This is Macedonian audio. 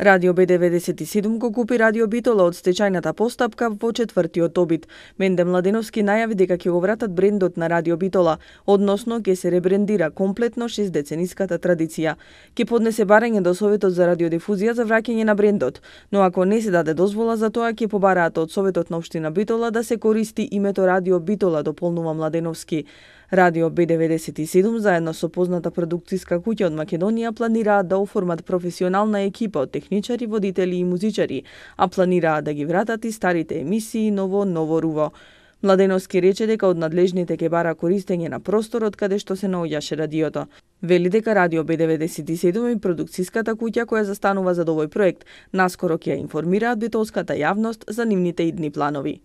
Радио Б97 го купи Радио Битола од стечајната постапка во четвртиот обид. Менде Младеновски најави дека ќе го вратат брендот на Радио Битола, односно ќе се ребрендира комплетно шестдецениската традиција. Ке поднесе барање до Советот за радиодифузија за враќање на брендот, но ако не се даде дозвола за тоа, ќе побараат од Советот на Обштина Битола да се користи името Радио Битола, дополнува Младеновски. Радио Б97 заедно со позната продукциска куќа од Македонија планираат да оформат професионална екипа од техничари, водители и музичари, а планираат да ги вратат и старите емисии ново ново руво. Младеновски рече дека од надлежните ке бара користење на просторот каде што се наоѓаше радиото. Вели дека Радио Б97 и продукциската куќа која застанува за овој проект наскоро ќе ја информираат битолската јавност за нивните идни планови.